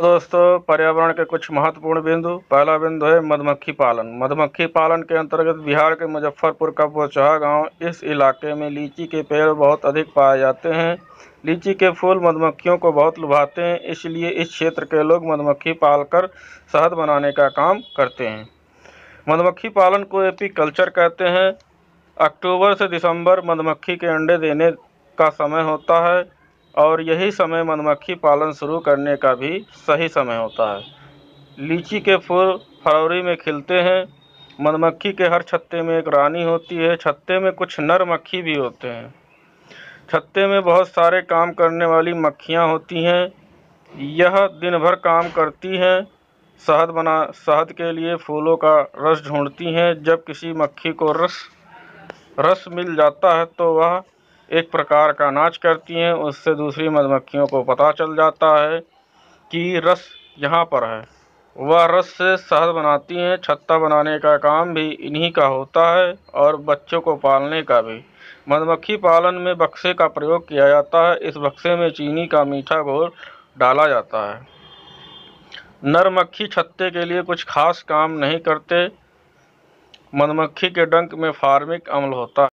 दोस्तों, पर्यावरण के कुछ महत्वपूर्ण बिंदु। पहला बिंदु है मधुमक्खी पालन। मधुमक्खी पालन के अंतर्गत बिहार के मुजफ्फरपुर का बोचहा गाँव, इस इलाके में लीची के पेड़ बहुत अधिक पाए जाते हैं। लीची के फूल मधुमक्खियों को बहुत लुभाते हैं, इसलिए इस क्षेत्र के लोग मधुमक्खी पालकर शहद बनाने का काम करते हैं। मधुमक्खी पालन को एपी कल्चर कहते हैं। अक्टूबर से दिसंबर मधुमक्खी के अंडे देने का समय होता है। और यही समय मधुमक्खी पालन शुरू करने का भी सही समय होता है। लीची के फूल फरवरी में खिलते हैं। मधुमक्खी के हर छत्ते में एक रानी होती है। छत्ते में कुछ नर मक्खी भी होते हैं। छत्ते में बहुत सारे काम करने वाली मक्खियाँ होती हैं। यह दिन भर काम करती हैं। शहद बना, शहद के लिए फूलों का रस ढूंढती हैं। जब किसी मक्खी को रस रस मिल जाता है तो वह एक प्रकार का नाच करती हैं, उससे दूसरी मधुमक्खियों को पता चल जाता है कि रस यहाँ पर है। वह रस से शहद बनाती हैं, छत्ता बनाने का काम भी इन्हीं का होता है और बच्चों को पालने का भी। मधुमक्खी पालन में बक्से का प्रयोग किया जाता है, इस बक्से में चीनी का मीठा घोल डाला जाता है। नर मक्खी छत्ते के लिए कुछ खास काम नहीं करते। मधुमक्खी के डंक में फार्मिक अम्ल होता है